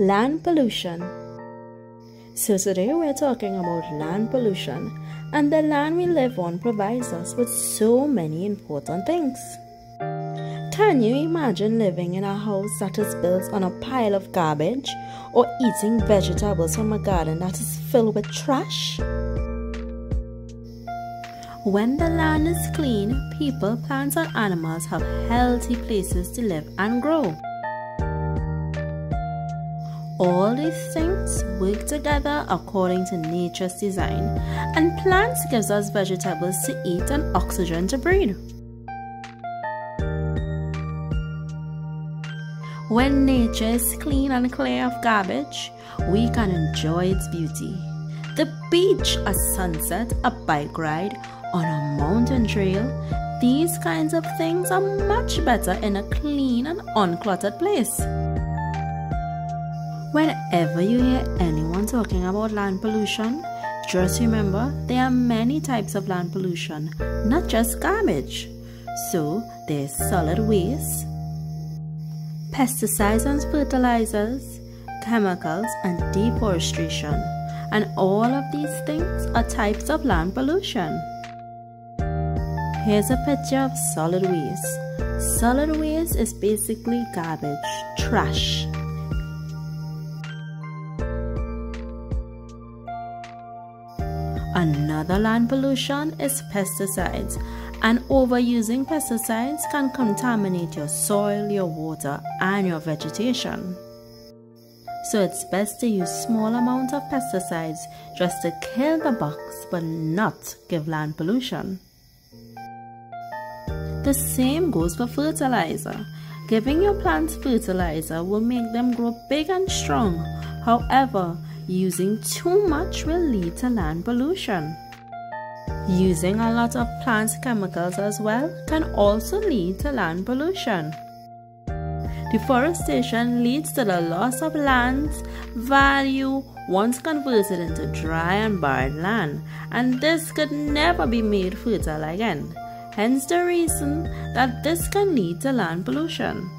land pollution. So, today we're talking about land pollution, and the land we live on provides us with so many important things. Can you imagine living in a house that is built on a pile of garbage or eating vegetables from a garden that is filled with trash? When the land is clean, people, plants, and animals have healthy places to live and grow. All these things work together according to nature's design, and plants gives us vegetables to eat and oxygen to breathe. When nature is clean and clear of garbage, we can enjoy its beauty. The beach, a sunset, a bike ride, on a mountain trail, these kinds of things are much better in a clean and uncluttered place. Whenever you hear anyone talking about land pollution, just remember there are many types of land pollution, not just garbage. So there's solid waste, pesticides and fertilizers, chemicals, and deforestation. And all of these things are types of land pollution. Here's a picture of solid waste. Solid waste is basically garbage, trash. Another land pollution is pesticides, and overusing pesticides can contaminate your soil, your water, and your vegetation. So it's best to use small amount of pesticides just to kill the bugs but not give land pollution. The same goes for fertilizer. Giving your plants fertilizer will make them grow big and strong. However, Using too much will lead to land pollution. Using a lot of plant chemicals as well can also lead to land pollution. Deforestation leads to the loss of land's value once converted into dry and barren land, and this could never be made fertile again. Hence the reason that this can lead to land pollution.